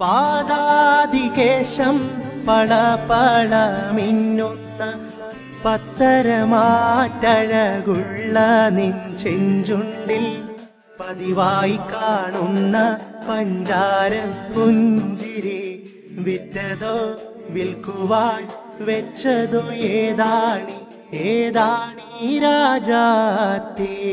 പാദാതികേശം പളപള മിന്നുന്ന പത്തരമാറ്റഴകുള്ള നിൻ ചെഞ്ചുണ്ടിൽ പതിവായി കാണുന്ന പഞ്ചാര പുഞ്ചിരി വിറ്റതോ വിൽക്കുവാൻ വെച്ചതോ ഏതാണി? ഏതാണീ രാജാത്തേ?